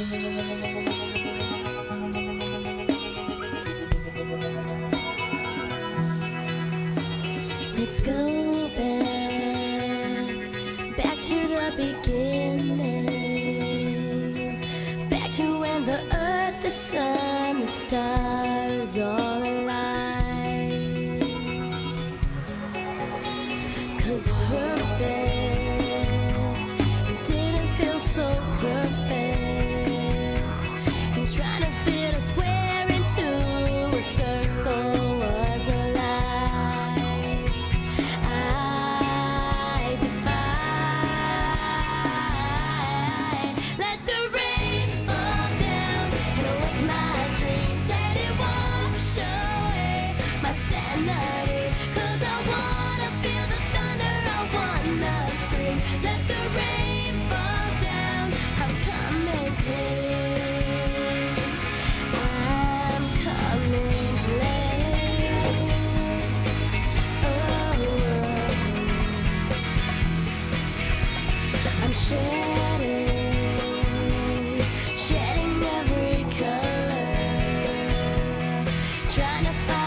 Let's go back, back to the beginning.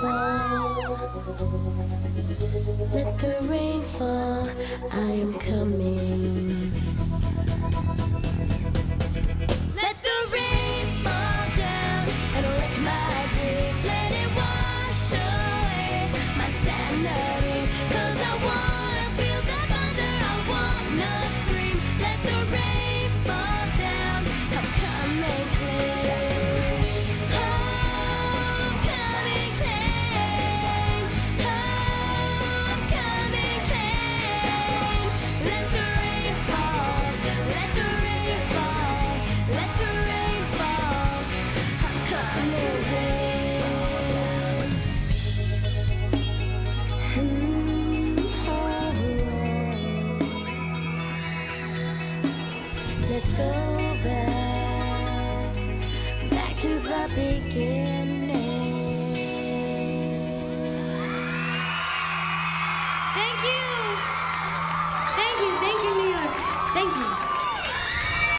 fall. Let the rain fall. I am coming. begin.